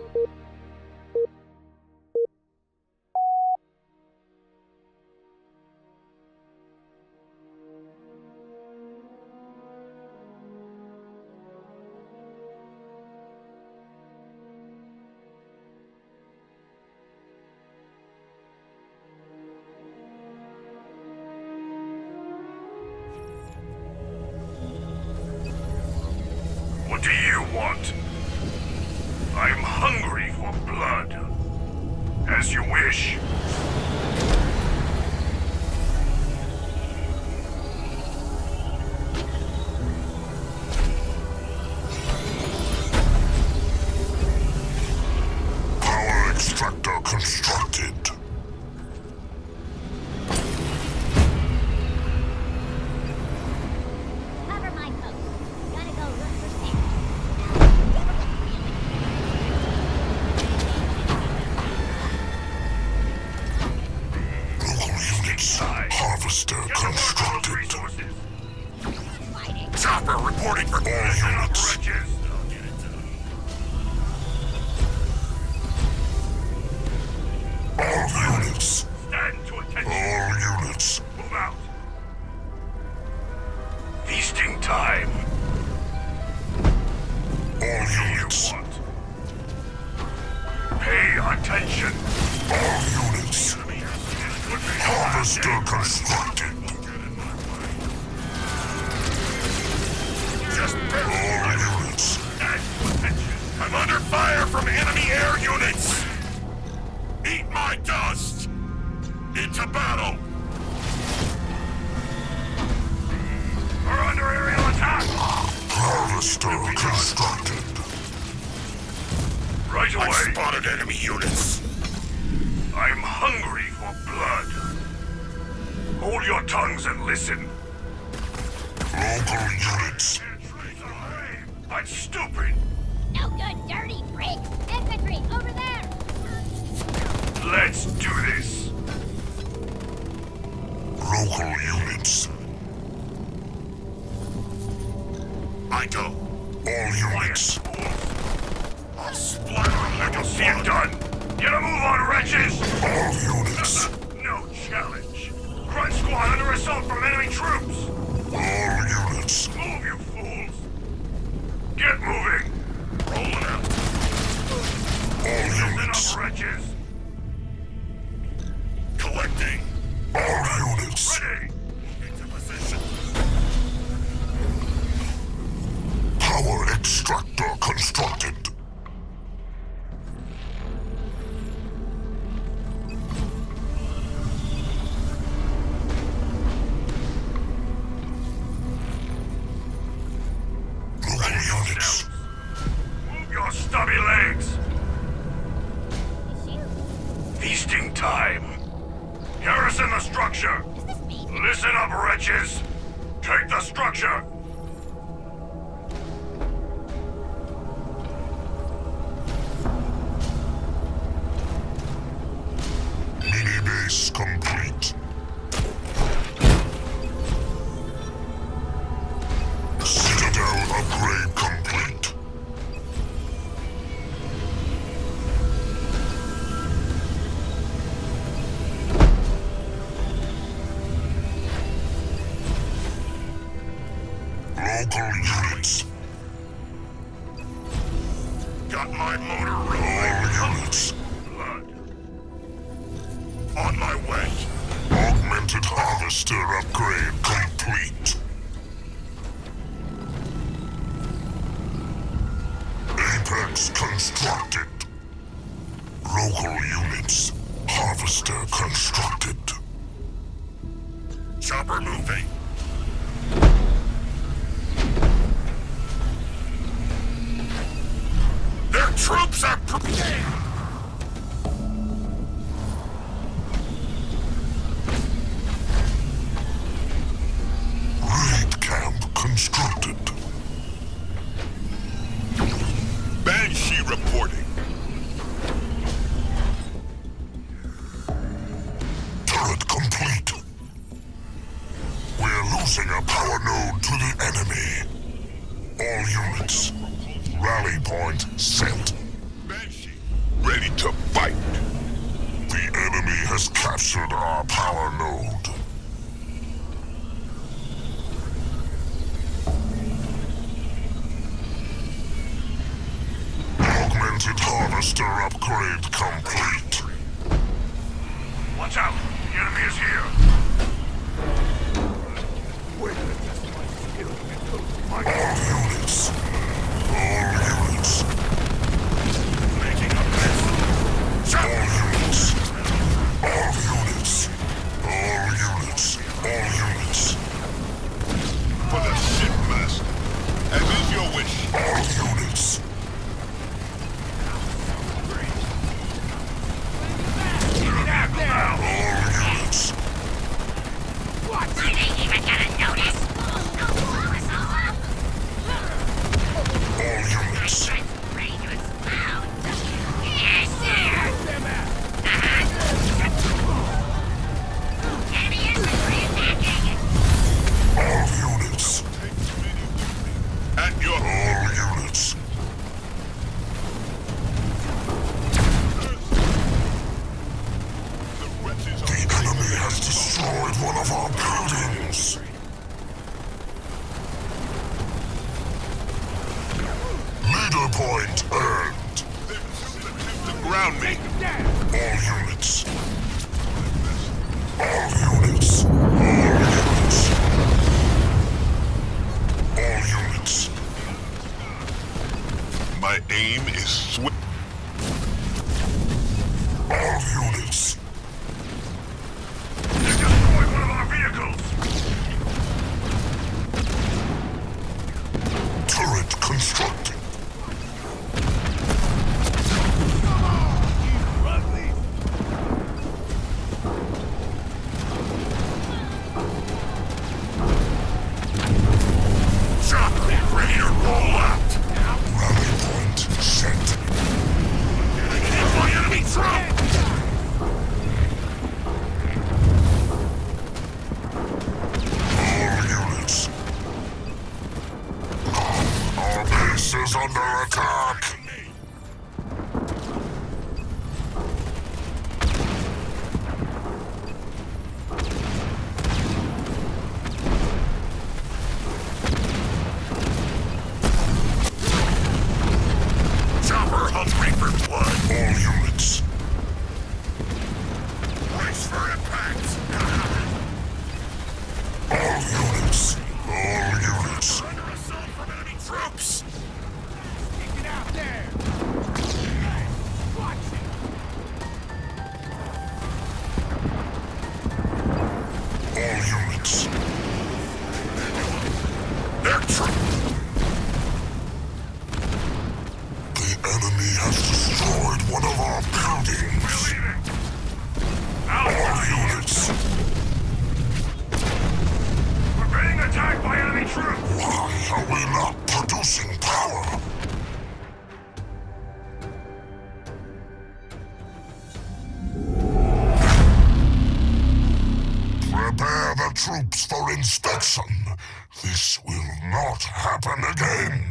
What do you want? I'm hungry for blood. As you wish. waiting for more. right away. I've spotted enemy units. I'm hungry for blood. Hold your tongues and listen. Local units. That's stupid. No good, dirty prig. Infantry, over there. Let's do this. bitches! local units. Got my motor rolling. All units. On my way. Augmented harvester upgrade complete. Apex constructed. Local units. Harvester constructed. Chopper moving. troops are prepared! Our power node. Augmented harvester upgrade complete. Watch out! The enemy is here! Has destroyed one of our buildings. Leader point earned. to ground me! All units. All units. All units. All units. My aim is swift. Enemy has destroyed one of our buildings. All units. We're being attacked by enemy troops! Why are we not producing power? Prepare the troops for inspection. This will not happen again.